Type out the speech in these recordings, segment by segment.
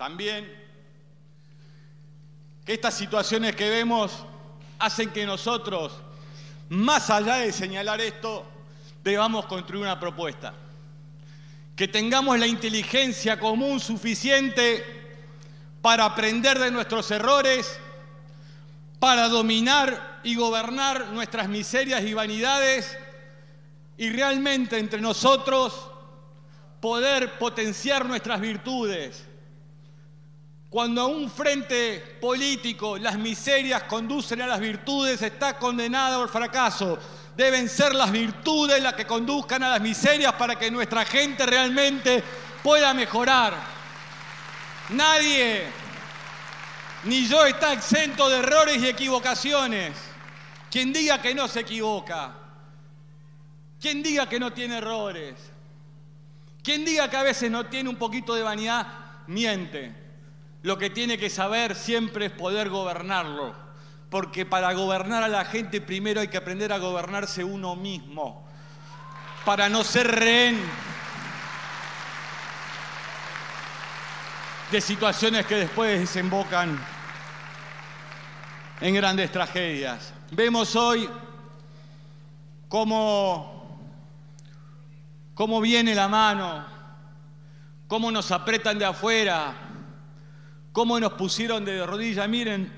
también que estas situaciones que vemos hacen que nosotros, más allá de señalar esto, debamos construir una propuesta. Que tengamos la inteligencia común suficiente para aprender de nuestros errores, para dominar y gobernar nuestras miserias y vanidades y realmente entre nosotros poder potenciar nuestras virtudes. Cuando a un frente político las miserias conducen a las virtudes, está condenado al fracaso. Deben ser las virtudes las que conduzcan a las miserias para que nuestra gente realmente pueda mejorar. Nadie, ni yo, está exento de errores y equivocaciones. Quien diga que no se equivoca, quien diga que no tiene errores, quien diga que a veces no tiene un poquito de vanidad, miente. Lo que tiene que saber siempre es poder gobernarlo. Porque para gobernar a la gente primero hay que aprender a gobernarse uno mismo. Para no ser rehén de situaciones que después desembocan en grandes tragedias. Vemos hoy cómo, cómo viene la mano, cómo nos apretan de afuera, cómo nos pusieron de rodillas. Miren,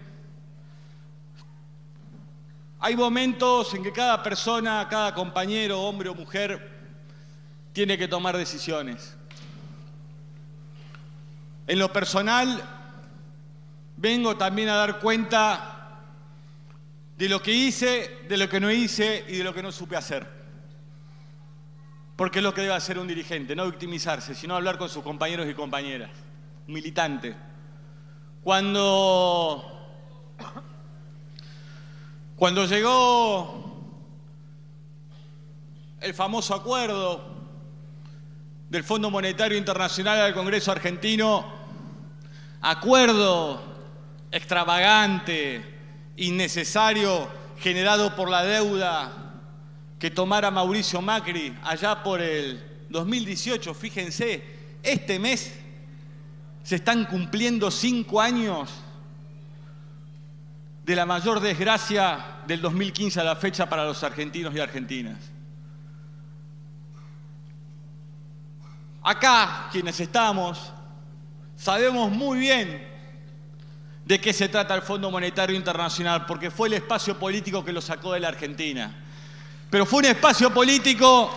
hay momentos en que cada persona, cada compañero, hombre o mujer, tiene que tomar decisiones. En lo personal, vengo también a dar cuenta de lo que hice, de lo que no hice y de lo que no supe hacer. Porque es lo que debe hacer un dirigente, no victimizarse, sino hablar con sus compañeros y compañeras. Un militante. Cuando, cuando llegó el famoso acuerdo del Fondo Monetario Internacional al Congreso argentino, acuerdo extravagante, innecesario, generado por la deuda que tomara Mauricio Macri allá por el 2018. Fíjense, este mes se están cumpliendo cinco años de la mayor desgracia del 2015 a la fecha para los argentinos y argentinas. Acá, quienes estamos, sabemos muy bien de qué se trata el Fondo Monetario Internacional, porque fue el espacio político que lo sacó de la Argentina. Pero fue un espacio político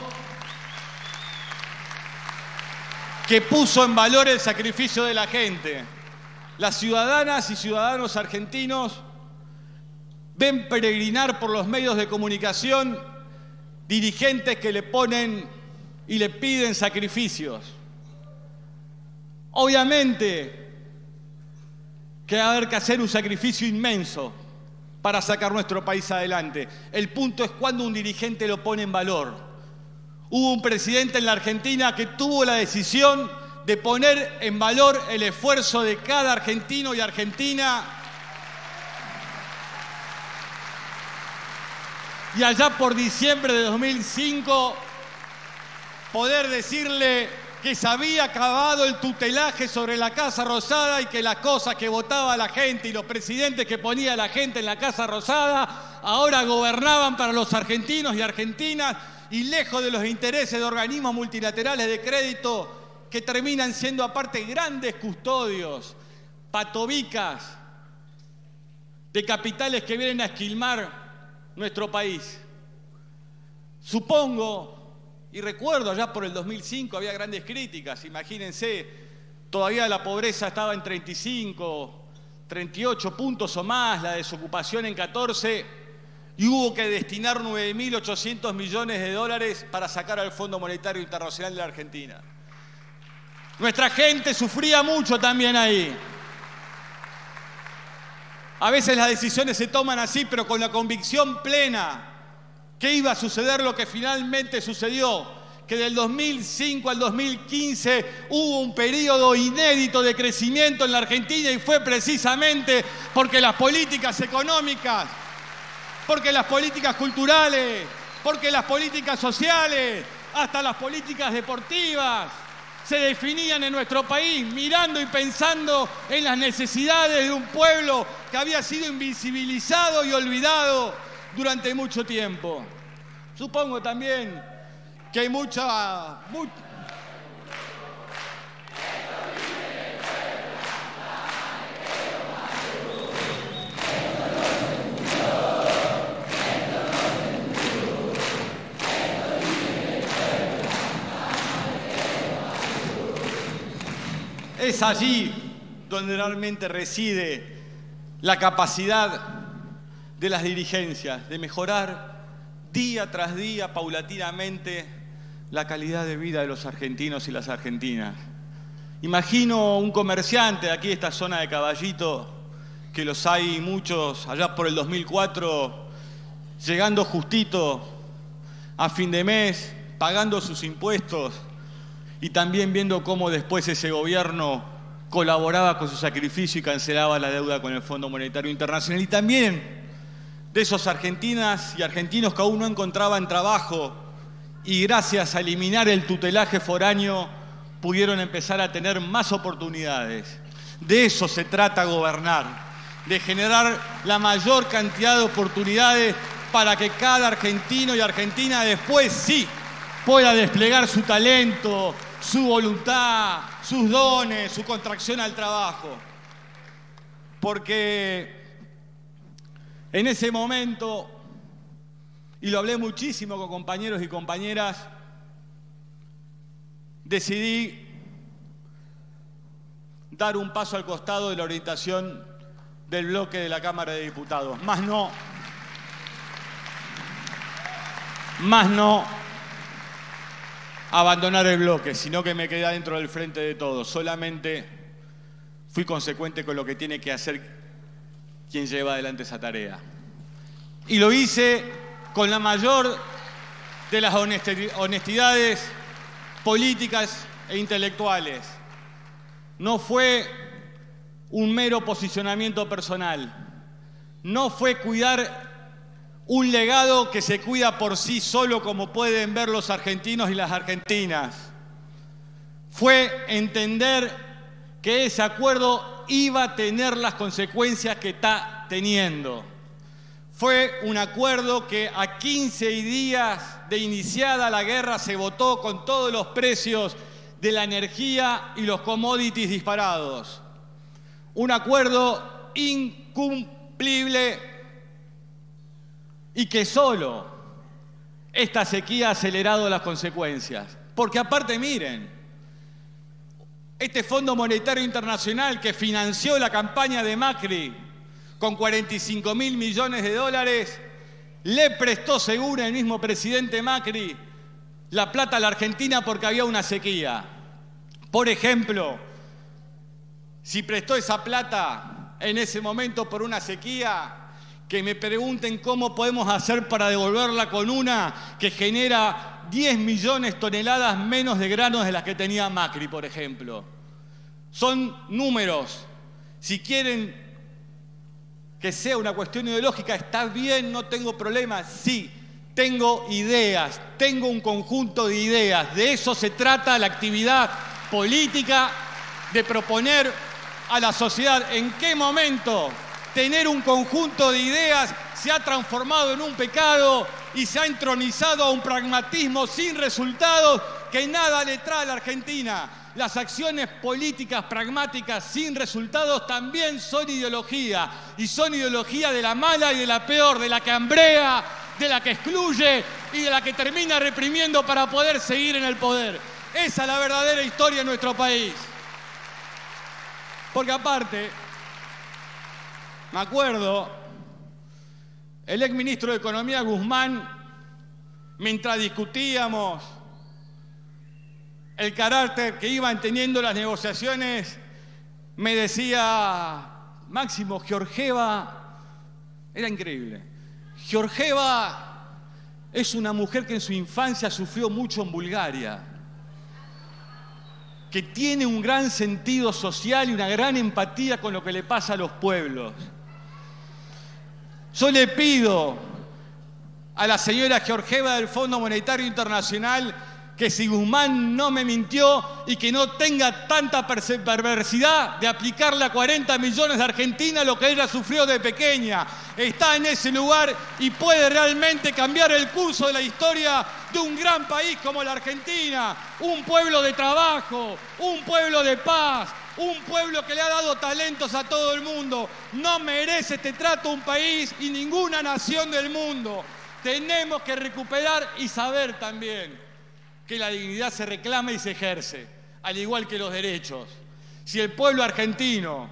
que puso en valor el sacrificio de la gente. Las ciudadanas y ciudadanos argentinos ven peregrinar por los medios de comunicación dirigentes que le ponen y le piden sacrificios. Obviamente que va a haber que hacer un sacrificio inmenso para sacar nuestro país adelante. El punto es cuando un dirigente lo pone en valor. Hubo un presidente en la Argentina que tuvo la decisión de poner en valor el esfuerzo de cada argentino y argentina. Y allá por diciembre de 2005 poder decirle que se había acabado el tutelaje sobre la Casa Rosada y que las cosas que votaba la gente y los presidentes que ponía la gente en la Casa Rosada ahora gobernaban para los argentinos y argentinas y lejos de los intereses de organismos multilaterales de crédito que terminan siendo aparte grandes custodios, patobicas de capitales que vienen a esquilmar nuestro país. Supongo y recuerdo, allá por el 2005 había grandes críticas, imagínense, todavía la pobreza estaba en 35, 38 puntos o más, la desocupación en 14, y hubo que destinar 9.800 millones de dólares para sacar al Fondo Monetario Internacional de la Argentina. Nuestra gente sufría mucho también ahí. A veces las decisiones se toman así, pero con la convicción plena ¿Qué iba a suceder lo que finalmente sucedió? Que del 2005 al 2015 hubo un periodo inédito de crecimiento en la Argentina y fue precisamente porque las políticas económicas, porque las políticas culturales, porque las políticas sociales, hasta las políticas deportivas, se definían en nuestro país, mirando y pensando en las necesidades de un pueblo que había sido invisibilizado y olvidado durante mucho tiempo. Supongo también que hay mucha... Es allí donde realmente reside la capacidad de las dirigencias de mejorar día tras día, paulatinamente, la calidad de vida de los argentinos y las argentinas. Imagino un comerciante de aquí, de esta zona de Caballito, que los hay muchos allá por el 2004, llegando justito a fin de mes, pagando sus impuestos y también viendo cómo después ese gobierno colaboraba con su sacrificio y cancelaba la deuda con el Fondo Monetario Internacional. Y también de esos argentinas y argentinos que aún no encontraban trabajo y gracias a eliminar el tutelaje foráneo pudieron empezar a tener más oportunidades. De eso se trata gobernar, de generar la mayor cantidad de oportunidades para que cada argentino y argentina después sí pueda desplegar su talento, su voluntad, sus dones, su contracción al trabajo. Porque en ese momento, y lo hablé muchísimo con compañeros y compañeras, decidí dar un paso al costado de la orientación del bloque de la Cámara de Diputados. Más no, más no abandonar el bloque, sino que me quedé dentro del frente de todos. Solamente fui consecuente con lo que tiene que hacer quien lleva adelante esa tarea. Y lo hice con la mayor de las honestidades políticas e intelectuales. No fue un mero posicionamiento personal. No fue cuidar un legado que se cuida por sí solo como pueden ver los argentinos y las argentinas. Fue entender que ese acuerdo iba a tener las consecuencias que está teniendo. Fue un acuerdo que a 15 días de iniciada la guerra se votó con todos los precios de la energía y los commodities disparados. Un acuerdo incumplible y que solo esta sequía ha acelerado las consecuencias. Porque aparte, miren, este Fondo Monetario Internacional que financió la campaña de Macri con 45 mil millones de dólares, le prestó, según el mismo presidente Macri, la plata a la Argentina porque había una sequía. Por ejemplo, si prestó esa plata en ese momento por una sequía, que me pregunten cómo podemos hacer para devolverla con una que genera 10 millones de toneladas menos de granos de las que tenía Macri, por ejemplo. Son números. Si quieren que sea una cuestión ideológica, está bien, no tengo problema. Sí, tengo ideas, tengo un conjunto de ideas. De eso se trata la actividad política, de proponer a la sociedad en qué momento tener un conjunto de ideas se ha transformado en un pecado y se ha entronizado a un pragmatismo sin resultados que nada le trae a la Argentina. Las acciones políticas pragmáticas sin resultados también son ideología y son ideología de la mala y de la peor, de la que hambrea, de la que excluye y de la que termina reprimiendo para poder seguir en el poder. Esa es la verdadera historia de nuestro país. Porque aparte, me acuerdo, el ex ministro de Economía Guzmán, mientras discutíamos el carácter que iban teniendo las negociaciones, me decía, Máximo, Georgieva, era increíble, Georgieva es una mujer que en su infancia sufrió mucho en Bulgaria, que tiene un gran sentido social y una gran empatía con lo que le pasa a los pueblos. Yo le pido a la señora Georgieva del Fondo Monetario Internacional que si Guzmán no me mintió y que no tenga tanta perversidad de aplicarle a 40 millones de Argentina lo que ella sufrió de pequeña. Está en ese lugar y puede realmente cambiar el curso de la historia de un gran país como la Argentina. Un pueblo de trabajo, un pueblo de paz, un pueblo que le ha dado talentos a todo el mundo. No merece este trato un país y ninguna nación del mundo. Tenemos que recuperar y saber también que la dignidad se reclama y se ejerce, al igual que los derechos. Si el pueblo argentino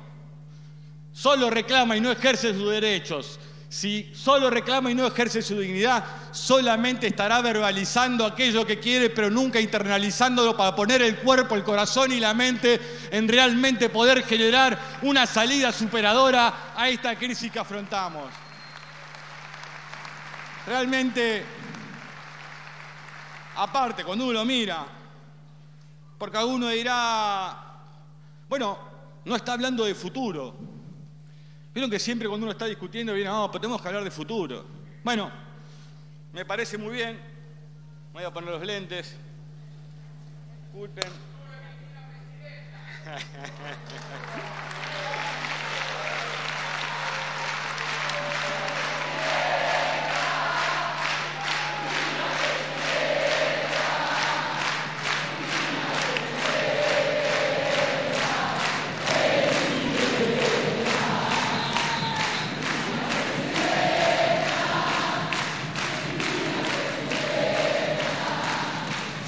solo reclama y no ejerce sus derechos, si solo reclama y no ejerce su dignidad, solamente estará verbalizando aquello que quiere, pero nunca internalizándolo para poner el cuerpo, el corazón y la mente en realmente poder generar una salida superadora a esta crisis que afrontamos. Realmente, aparte, cuando uno mira, porque alguno dirá, bueno, no está hablando de futuro. Vieron que siempre cuando uno está discutiendo viene, no, pero tenemos que hablar de futuro. Bueno, me parece muy bien. Voy a poner los lentes. Disculpen.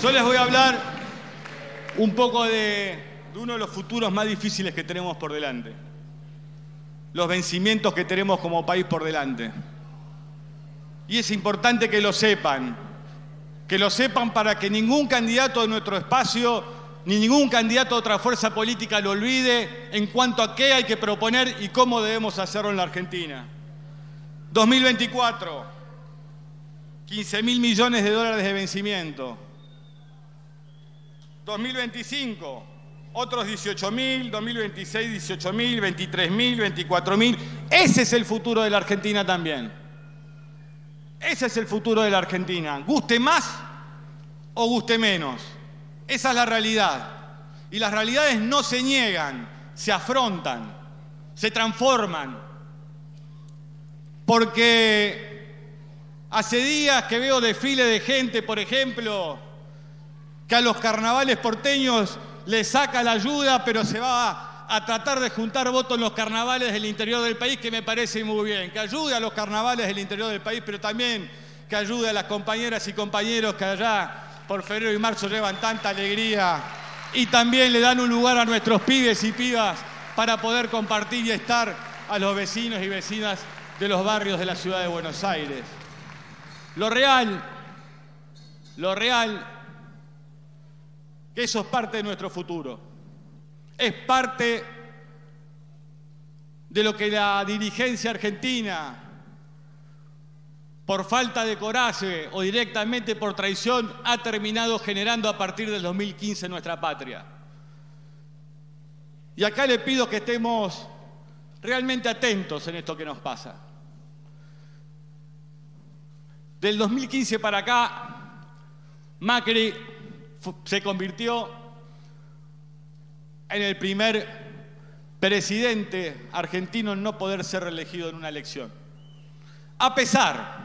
Yo les voy a hablar un poco de, uno de los futuros más difíciles que tenemos por delante. Los vencimientos que tenemos como país por delante. Y es importante que lo sepan. Que lo sepan para que ningún candidato de nuestro espacio ni ningún candidato de otra fuerza política lo olvide en cuanto a qué hay que proponer y cómo debemos hacerlo en la Argentina. 2024, 15 mil millones de dólares de vencimiento. 2025, otros 18 mil, 2026 18 mil, 23 mil, 24 mil. Ese es el futuro de la Argentina también. Ese es el futuro de la Argentina. Guste más o guste menos. Esa es la realidad. Y las realidades no se niegan, se afrontan, se transforman. Porque hace días que veo desfile de gente, por ejemplo, que a los carnavales porteños les saca la ayuda, pero se va a, tratar de juntar votos en los carnavales del interior del país, que me parece muy bien, que ayude a los carnavales del interior del país, pero también que ayude a las compañeras y compañeros que allá por febrero y marzo llevan tanta alegría y también le dan un lugar a nuestros pibes y pibas para poder compartir y estar a los vecinos y vecinas de los barrios de la ciudad de Buenos Aires. Lo real, lo real que eso es parte de nuestro futuro. Es parte de lo que la dirigencia argentina, por falta de coraje o directamente por traición, ha terminado generando a partir del 2015 en nuestra patria. Y acá le pido que estemos realmente atentos en esto que nos pasa. Del 2015 para acá, Macri se convirtió en el primer presidente argentino en no poder ser reelegido en una elección. A pesar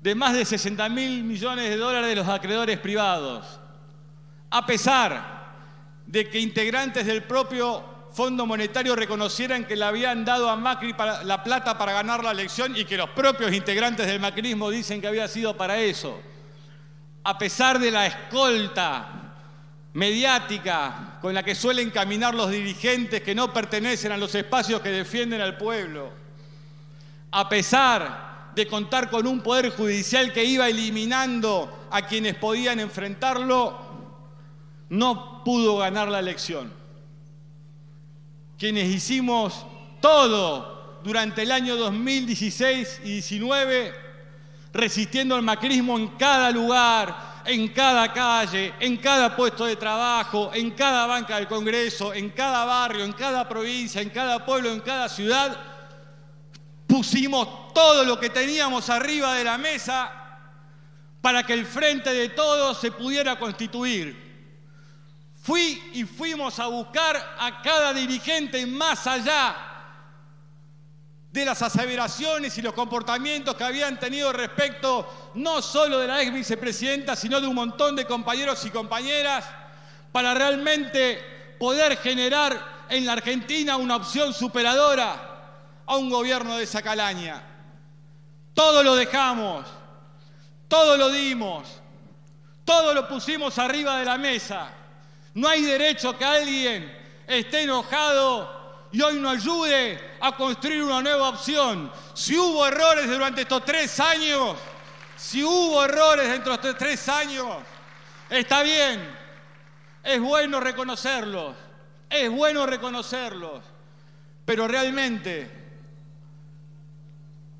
de más de 60 mil millones de dólares de los acreedores privados, a pesar de que integrantes del propio Fondo Monetario reconocieran que le habían dado a Macri la plata para ganar la elección y que los propios integrantes del macrismo dicen que había sido para eso a pesar de la escolta mediática con la que suelen caminar los dirigentes que no pertenecen a los espacios que defienden al pueblo, a pesar de contar con un poder judicial que iba eliminando a quienes podían enfrentarlo, no pudo ganar la elección. Quienes hicimos todo durante el año 2016 y 2019 resistiendo al macrismo en cada lugar, en cada calle, en cada puesto de trabajo, en cada banca del Congreso, en cada barrio, en cada provincia, en cada pueblo, en cada ciudad, pusimos todo lo que teníamos arriba de la mesa para que el frente de todos se pudiera constituir. Fui y fuimos a buscar a cada dirigente más allá de las aseveraciones y los comportamientos que habían tenido respecto no solo de la ex vicepresidenta, sino de un montón de compañeros y compañeras, para realmente poder generar en la Argentina una opción superadora a un gobierno de esa calaña. Todo lo dejamos, todo lo dimos, todo lo pusimos arriba de la mesa. No hay derecho que alguien esté enojado y hoy no ayude a construir una nueva opción. Si hubo errores durante estos tres años, si hubo errores dentro de estos tres años, está bien, es bueno reconocerlos, es bueno reconocerlos, pero realmente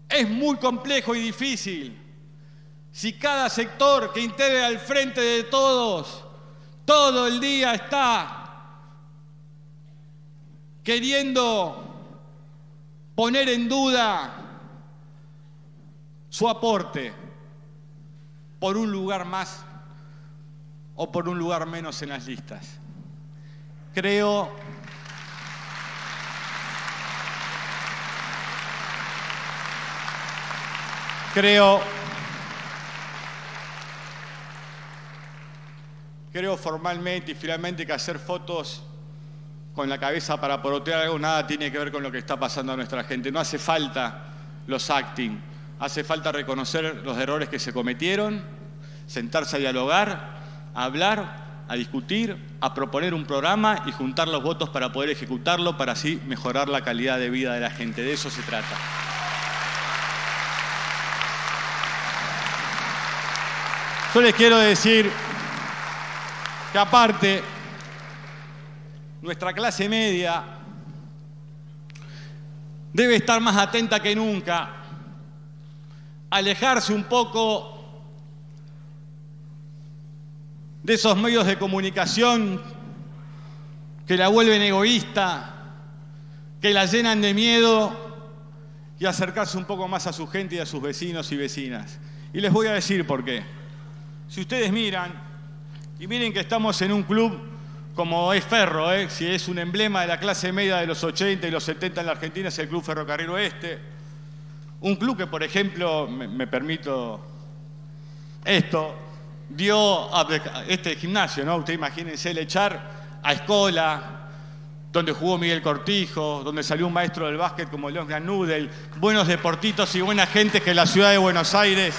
es muy complejo y difícil si cada sector que integre al frente de todos todo el día está queriendo poner en duda su aporte por un lugar más o por un lugar menos en las listas. Creo creo Creo formalmente y finalmente que hacer fotos con la cabeza para porotear algo nada tiene que ver con lo que está pasando a nuestra gente. No hace falta los acting, hace falta reconocer los errores que se cometieron, sentarse a dialogar, a hablar, a discutir, a proponer un programa y juntar los votos para poder ejecutarlo, para así mejorar la calidad de vida de la gente. De eso se trata. Yo les quiero decir que aparte, nuestra clase media debe estar más atenta que nunca, alejarse un poco de esos medios de comunicación que la vuelven egoísta, que la llenan de miedo y acercarse un poco más a su gente y a sus vecinos y vecinas. Y les voy a decir por qué. Si ustedes miran, y miren que estamos en un club como es Ferro, ¿eh? si es un emblema de la clase media de los 80 y los 70 en la Argentina, es el Club Ferrocarril Oeste. Un club que, por ejemplo, me, permito esto, dio a este gimnasio, ¿no? Usted imagínense el echar a Escola, donde jugó Miguel Cortijo, donde salió un maestro del básquet como León Ganudel, buenos deportitos y buena gente que la ciudad de Buenos Aires,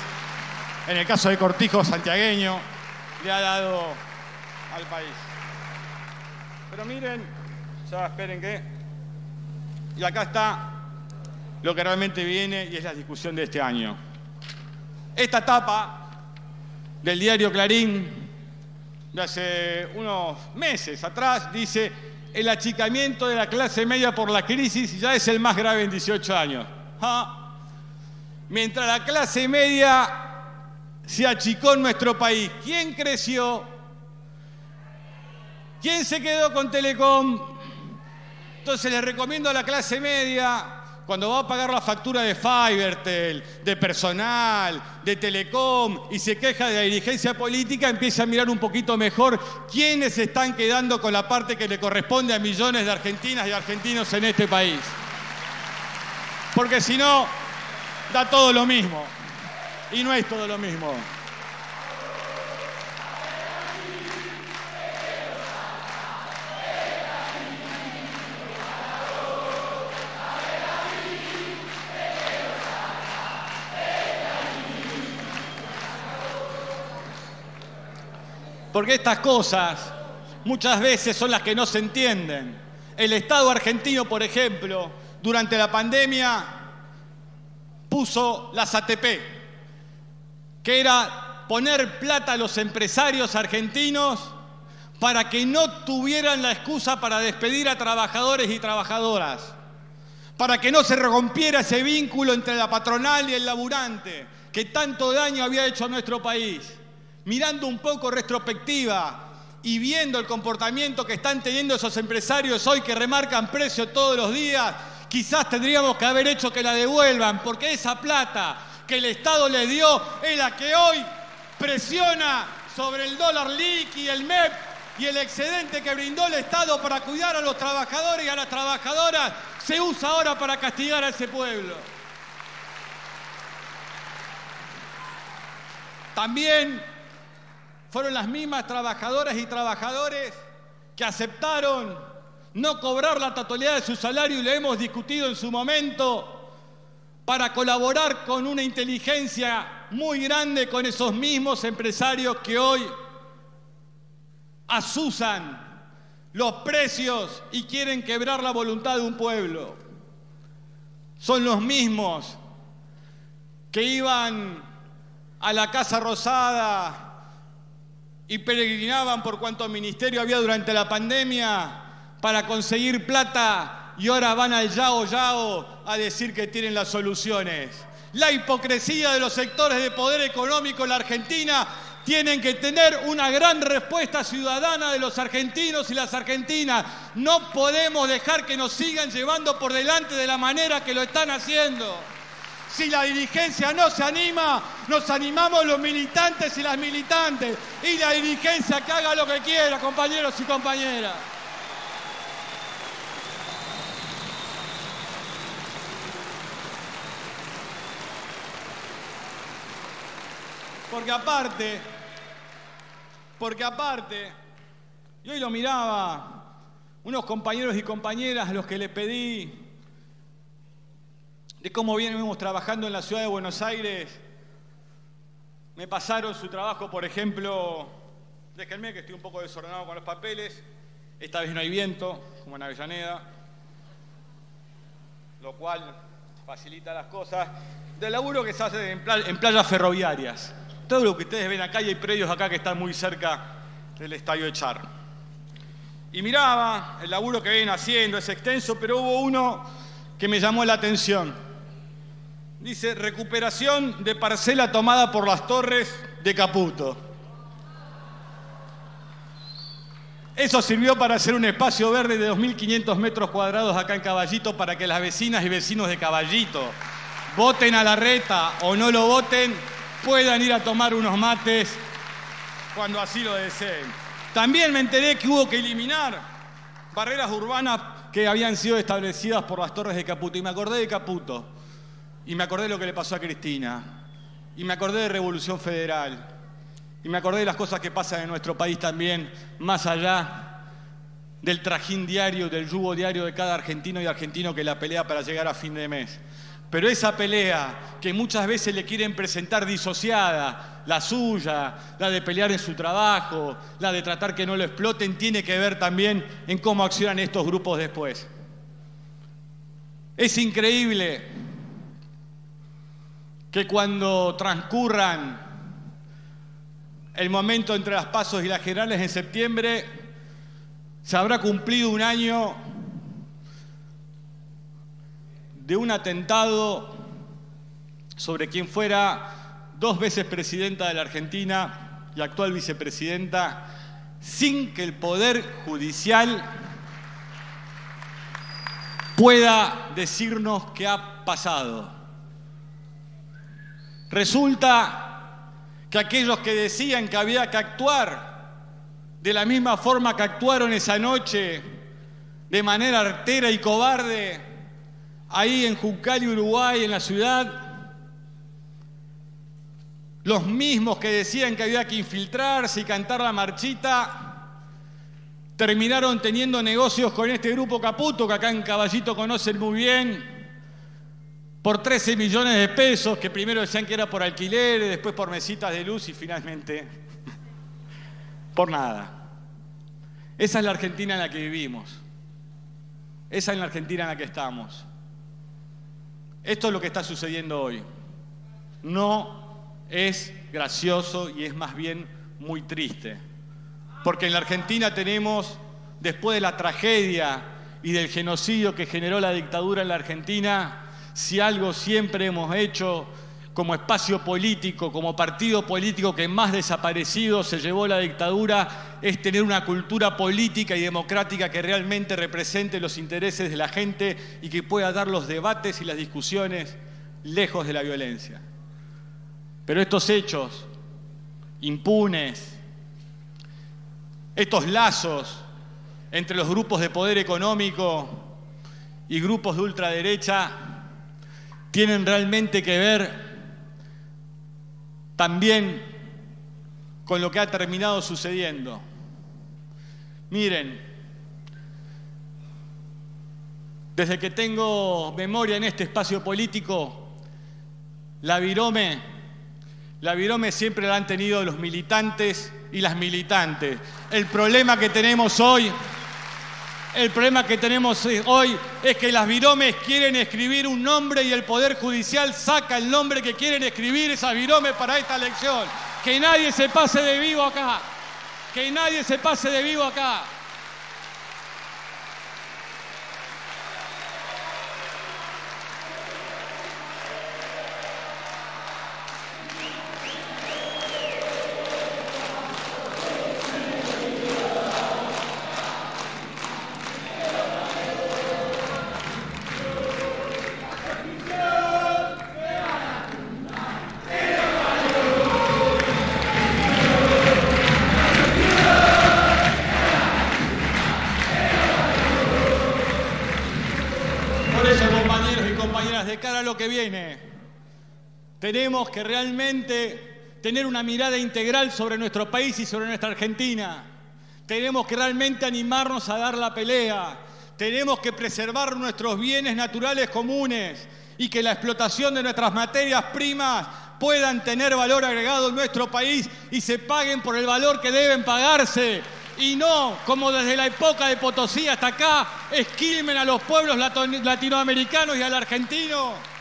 en el caso de Cortijo santiagueño, le ha dado al país. Pero miren, ya esperen que... Y acá está lo que realmente viene y es la discusión de este año. Esta etapa del diario Clarín de hace unos meses atrás dice el achicamiento de la clase media por la crisis ya es el más grave en 18 años. Mientras la clase media se achicó en nuestro país. ¿Quién creció? ¿Quién se quedó con Telecom? Entonces les recomiendo a la clase media, cuando va a pagar la factura de Fivertel, de personal, de Telecom y se queja de la dirigencia política, empiece a mirar un poquito mejor quiénes están quedando con la parte que le corresponde a millones de argentinas y argentinos en este país. Porque si no, da todo lo mismo. Y no es todo lo mismo. Porque estas cosas muchas veces son las que no se entienden. El Estado argentino, por ejemplo, durante la pandemia puso las ATP, que era poner plata a los empresarios argentinos para que no tuvieran la excusa para despedir a trabajadores y trabajadoras, para que no se rompiera ese vínculo entre la patronal y el laburante que tanto daño había hecho a nuestro país. Mirando un poco retrospectiva y viendo el comportamiento que están teniendo esos empresarios hoy que remarcan precio todos los días, quizás tendríamos que haber hecho que la devuelvan, porque esa plata que el Estado le dio es la que hoy presiona sobre el dólar LIC y el MEP y el excedente que brindó el Estado para cuidar a los trabajadores y a las trabajadoras se usa ahora para castigar a ese pueblo. También fueron las mismas trabajadoras y trabajadores que aceptaron no cobrar la totalidad de su salario y lo hemos discutido en su momento para colaborar con una inteligencia muy grande con esos mismos empresarios que hoy asusan los precios y quieren quebrar la voluntad de un pueblo. Son los mismos que iban a la Casa Rosada y peregrinaban por cuanto ministerio había durante la pandemia para conseguir plata y ahora van al yao yao a decir que tienen las soluciones. La hipocresía de los sectores de poder económico en la Argentina tienen que tener una gran respuesta ciudadana de los argentinos y las argentinas. No podemos dejar que nos sigan llevando por delante de la manera que lo están haciendo. Si la dirigencia no se anima, nos animamos los militantes y las militantes. Y la dirigencia que haga lo que quiera, compañeros y compañeras. Porque aparte, porque aparte, yo hoy lo miraba, unos compañeros y compañeras a los que le pedí de cómo venimos trabajando en la ciudad de Buenos Aires, me pasaron su trabajo, por ejemplo, déjenme que estoy un poco desordenado con los papeles, esta vez no hay viento, como en Avellaneda, lo cual facilita las cosas, del laburo que se hace en, en playas ferroviarias. Todo lo que ustedes ven acá y hay predios acá que están muy cerca del estadio de Char. Y miraba el laburo que ven haciendo, es extenso, pero hubo uno que me llamó la atención. Dice, recuperación de parcela tomada por las torres de Caputo. Eso sirvió para hacer un espacio verde de 2.500 metros cuadrados acá en Caballito para que las vecinas y vecinos de Caballito voten a la reta o no lo voten, puedan ir a tomar unos mates cuando así lo deseen. También me enteré que hubo que eliminar barreras urbanas que habían sido establecidas por las torres de Caputo. Y me acordé de Caputo. Y me acordé de lo que le pasó a Cristina. Y me acordé de Revolución Federal. Y me acordé de las cosas que pasan en nuestro país también, más allá del trajín diario, del yugo diario de cada argentino y argentino que la pelea para llegar a fin de mes. Pero esa pelea que muchas veces le quieren presentar disociada, la suya, la de pelear en su trabajo, la de tratar que no lo exploten, tiene que ver también en cómo accionan estos grupos después. Es increíble que cuando transcurran el momento entre las pasos y las generales en septiembre, se habrá cumplido un año de un atentado sobre quien fuera dos veces presidenta de la Argentina y actual vicepresidenta, sin que el Poder Judicial pueda decirnos qué ha pasado. Resulta que aquellos que decían que había que actuar de la misma forma que actuaron esa noche, de manera artera y cobarde, ahí en Jucali, Uruguay, en la ciudad, los mismos que decían que había que infiltrarse y cantar la marchita, terminaron teniendo negocios con este grupo Caputo, que acá en Caballito conocen muy bien, por 13 millones de pesos, que primero decían que era por alquileres, después por mesitas de luz y finalmente por nada. Esa es la Argentina en la que vivimos. Esa es la Argentina en la que estamos. Esto es lo que está sucediendo hoy. No es gracioso y es más bien muy triste. Porque en la Argentina tenemos, después de la tragedia y del genocidio que generó la dictadura en la Argentina, si algo siempre hemos hecho como espacio político, como partido político que más desaparecido se llevó la dictadura, es tener una cultura política y democrática que realmente represente los intereses de la gente y que pueda dar los debates y las discusiones lejos de la violencia. Pero estos hechos impunes, estos lazos entre los grupos de poder económico y grupos de ultraderecha tienen realmente que ver también con lo que ha terminado sucediendo. Miren, desde que tengo memoria en este espacio político, la virome, la virome siempre la han tenido los militantes y las militantes. El problema que tenemos hoy, el problema que tenemos hoy es que las viromes quieren escribir un nombre y el Poder Judicial saca el nombre que quieren escribir esas viromes para esta elección. Que nadie se pase de vivo acá. Que nadie se pase de vivo acá. Tenemos que realmente tener una mirada integral sobre nuestro país y sobre nuestra Argentina. Tenemos que realmente animarnos a dar la pelea. Tenemos que preservar nuestros bienes naturales comunes y que la explotación de nuestras materias primas puedan tener valor agregado en nuestro país y se paguen por el valor que deben pagarse. Y no, como desde la época de Potosí hasta acá, esquilmen a los pueblos latinoamericanos y al argentino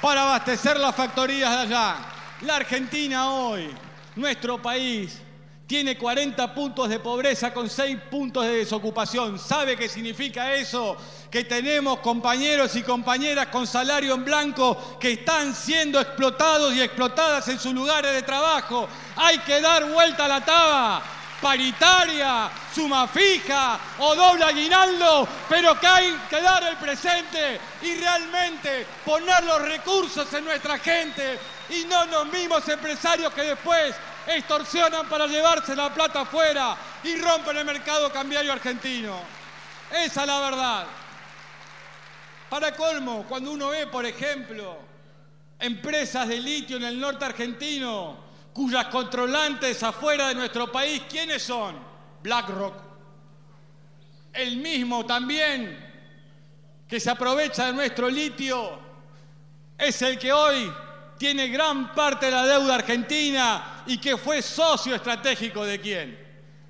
para abastecer las factorías de allá. La Argentina hoy, nuestro país, tiene 40 puntos de pobreza con 6 puntos de desocupación. ¿Sabe qué significa eso? Que tenemos compañeros y compañeras con salario en blanco que están siendo explotados y explotadas en sus lugares de trabajo. Hay que dar vuelta a la taba paritaria, suma fija o doble aguinaldo, pero que hay que dar el presente y realmente poner los recursos en nuestra gente y no los mismos empresarios que después extorsionan para llevarse la plata afuera y rompen el mercado cambiario argentino. Esa es la verdad. Para colmo, cuando uno ve, por ejemplo, empresas de litio en el norte argentino, cuyas controlantes afuera de nuestro país, ¿quiénes son? BlackRock. El mismo también que se aprovecha de nuestro litio es el que hoy tiene gran parte de la deuda argentina y que fue socio estratégico de quién?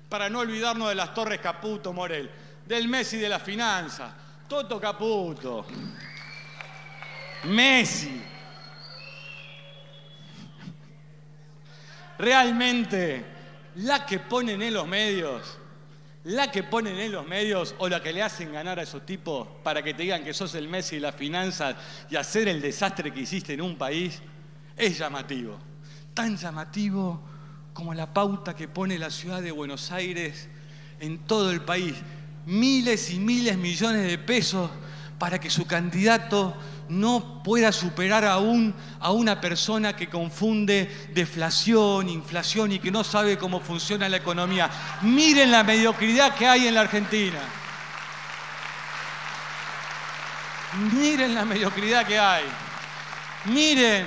Para no olvidarnos de las Torres Caputo, Morel, del Messi de la finanza, Toto Caputo, Messi. Realmente la que ponen en los medios, la que ponen en los medios o la que le hacen ganar a esos tipos para que te digan que sos el Messi de las finanzas y hacer el desastre que hiciste en un país, es llamativo. Tan llamativo como la pauta que pone la ciudad de Buenos Aires en todo el país. Miles y miles millones de pesos para que su candidato no pueda superar aún a una persona que confunde deflación, inflación y que no sabe cómo funciona la economía. Miren la mediocridad que hay en la Argentina. Miren la mediocridad que hay. Miren,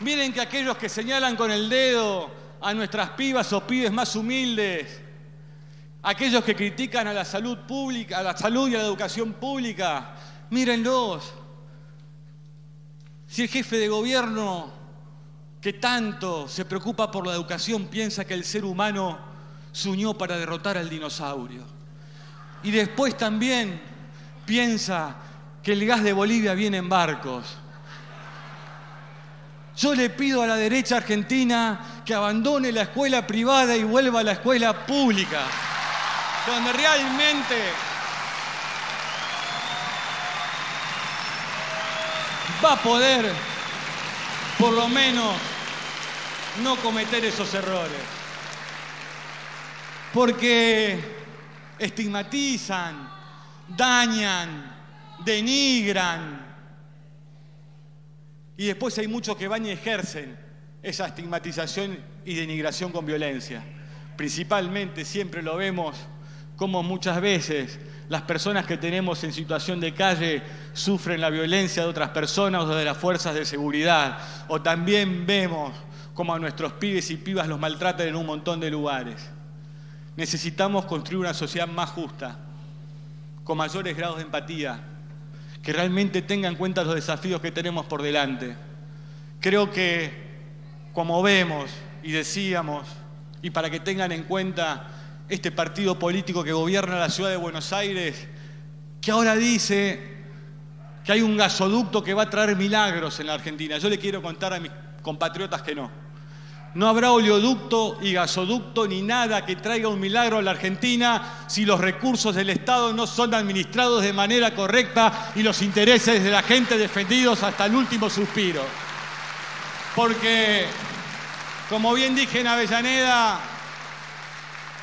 miren que aquellos que señalan con el dedo a nuestras pibas o pibes más humildes, aquellos que critican a la salud pública, a la salud y a la educación pública, mírenlos. Si el jefe de gobierno que tanto se preocupa por la educación piensa que el ser humano se unió para derrotar al dinosaurio. Y después también piensa que el gas de Bolivia viene en barcos. Yo le pido a la derecha argentina que abandone la escuela privada y vuelva a la escuela pública, donde realmente va a poder, por lo menos, no cometer esos errores. Porque estigmatizan, dañan, denigran. Y después hay muchos que van y ejercen esa estigmatización y denigración con violencia. Principalmente siempre lo vemos como muchas veces las personas que tenemos en situación de calle sufren la violencia de otras personas o de las fuerzas de seguridad. O también vemos como a nuestros pibes y pibas los maltratan en un montón de lugares. Necesitamos construir una sociedad más justa, con mayores grados de empatía, que realmente tenga en cuenta los desafíos que tenemos por delante. Creo que, como vemos y decíamos, y para que tengan en cuenta este partido político que gobierna la ciudad de Buenos Aires, que ahora dice que hay un gasoducto que va a traer milagros en la Argentina. Yo le quiero contar a mis compatriotas que no. No habrá oleoducto y gasoducto ni nada que traiga un milagro a la Argentina si los recursos del Estado no son administrados de manera correcta y los intereses de la gente defendidos hasta el último suspiro. Porque, como bien dije en Avellaneda,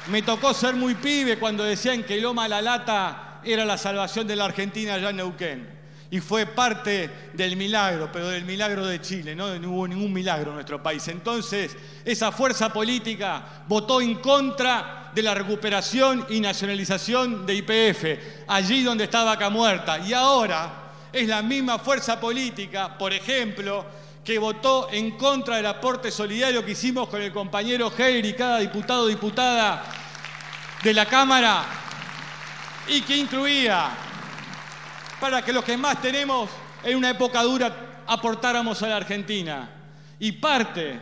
me tocó ser muy pibe cuando decían que Loma La Lata era la salvación de la Argentina allá en Neuquén y fue parte del milagro, pero del milagro de Chile, ¿no? no hubo ningún milagro en nuestro país. Entonces, esa fuerza política votó en contra de la recuperación y nacionalización de IPF, allí donde estaba Vaca Muerta. Y ahora es la misma fuerza política, por ejemplo, que votó en contra del aporte solidario que hicimos con el compañero Heir y cada diputado o diputada de la Cámara y que incluía para que los que más tenemos en una época dura aportáramos a la Argentina. Y parte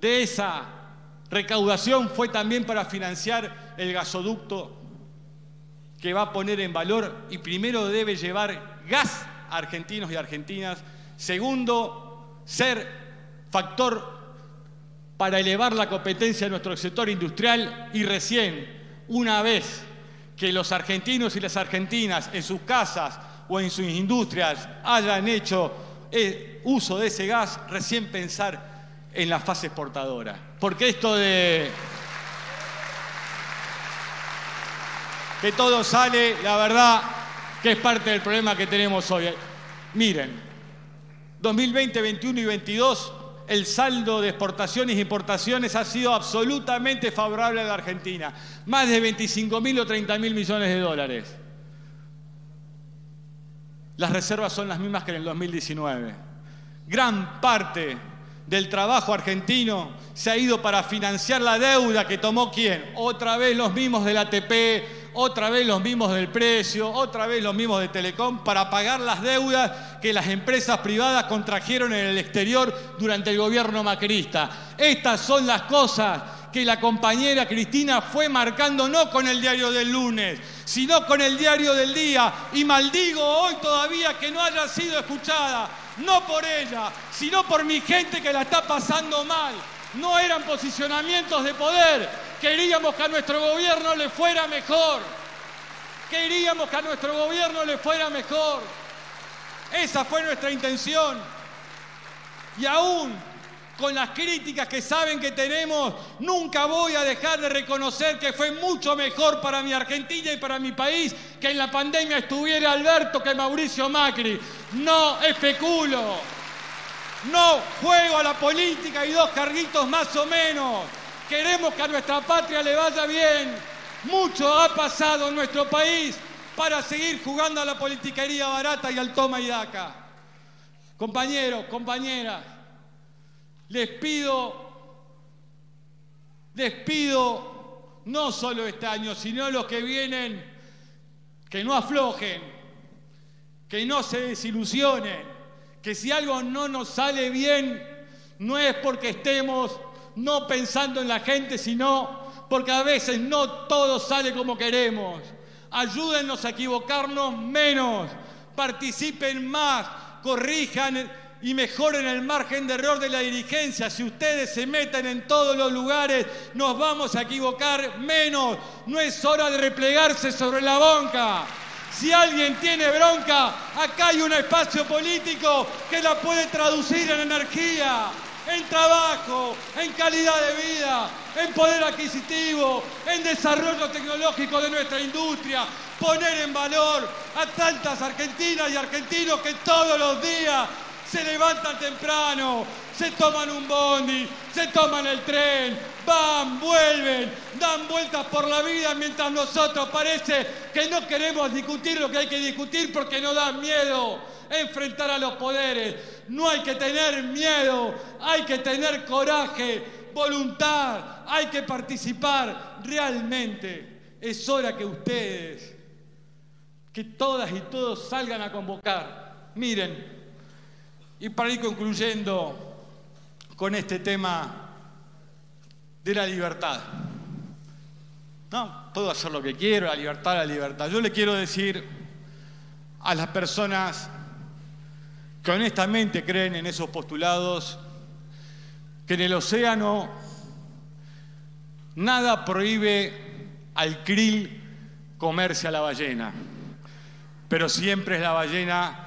de esa recaudación fue también para financiar el gasoducto que va a poner en valor y primero debe llevar gas a argentinos y argentinas. Segundo, ser factor para elevar la competencia de nuestro sector industrial y recién, una vez que los argentinos y las argentinas en sus casas o en sus industrias hayan hecho eh, uso de ese gas, recién pensar en la fase exportadora. Porque esto de que todo sale, la verdad que es parte del problema que tenemos hoy. Miren, 2020, 21 y 22 el saldo de exportaciones e importaciones ha sido absolutamente favorable a la Argentina. Más de 25 mil o 30 mil millones de dólares. Las reservas son las mismas que en el 2019. Gran parte del trabajo argentino se ha ido para financiar la deuda que tomó quién? Otra vez los mismos del ATP, otra vez los mismos del precio, otra vez los mismos de Telecom, para pagar las deudas que las empresas privadas contrajeron en el exterior durante el gobierno macrista. Estas son las cosas que la compañera Cristina fue marcando no con el diario del lunes, sino con el diario del día. Y maldigo hoy todavía que no haya sido escuchada, no por ella, sino por mi gente que la está pasando mal. No eran posicionamientos de poder, Queríamos que a nuestro gobierno le fuera mejor. Queríamos que a nuestro gobierno le fuera mejor. Esa fue nuestra intención. Y aún con las críticas que saben que tenemos, nunca voy a dejar de reconocer que fue mucho mejor para mi Argentina y para mi país que en la pandemia estuviera Alberto que Mauricio Macri. No especulo. No juego a la política y dos carguitos más o menos. Queremos que a nuestra patria le vaya bien. Mucho ha pasado en nuestro país para seguir jugando a la politiquería barata y al toma y daca. Compañeros, compañeras, les pido, les pido, no solo este año, sino los que vienen, que no aflojen, que no se desilusionen, que si algo no nos sale bien, no es porque estemos no pensando en la gente, sino porque a veces no todo sale como queremos. Ayúdennos a equivocarnos menos, participen más, corrijan y mejoren el margen de error de la dirigencia. Si ustedes se meten en todos los lugares, nos vamos a equivocar menos. No es hora de replegarse sobre la banca. Si alguien tiene bronca, acá hay un espacio político que la puede traducir en energía en trabajo, en calidad de vida, en poder adquisitivo, en desarrollo tecnológico de nuestra industria, poner en valor a tantas argentinas y argentinos que todos los días se levantan temprano, se toman un bondi, se toman el tren, van, vuelven, dan vueltas por la vida mientras nosotros parece que no queremos discutir lo que hay que discutir porque no da miedo enfrentar a los poderes. No hay que tener miedo, hay que tener coraje, voluntad, hay que participar realmente. Es hora que ustedes, que todas y todos salgan a convocar. Miren, y para ir concluyendo con este tema de la libertad. No, puedo hacer lo que quiero, la libertad, la libertad. Yo le quiero decir a las personas que honestamente creen en esos postulados que en el océano nada prohíbe al krill comerse a la ballena, pero siempre es la ballena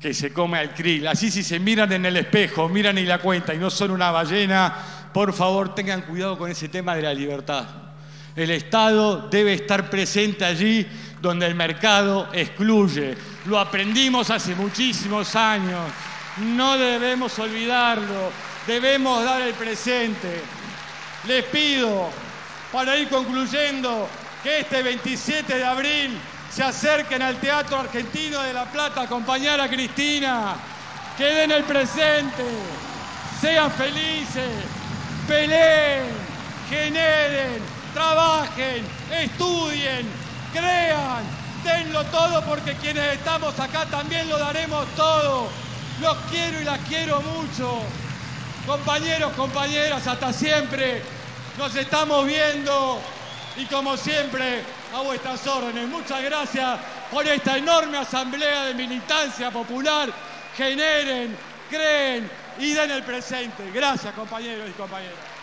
que se come al krill. Así si se miran en el espejo, miran y la cuenta y no son una ballena, por favor tengan cuidado con ese tema de la libertad. El Estado debe estar presente allí donde el mercado excluye. Lo aprendimos hace muchísimos años. No debemos olvidarlo. Debemos dar el presente. Les pido, para ir concluyendo, que este 27 de abril se acerquen al Teatro Argentino de La Plata a acompañar a Cristina, que den el presente, sean felices, peleen, generen, trabajen, estudien, crean, denlo todo porque quienes estamos acá también lo daremos todo. Los quiero y las quiero mucho. Compañeros, compañeras, hasta siempre. Nos estamos viendo y como siempre, a vuestras órdenes. Muchas gracias por esta enorme asamblea de militancia popular. Generen, creen y den el presente. Gracias, compañeros y compañeras.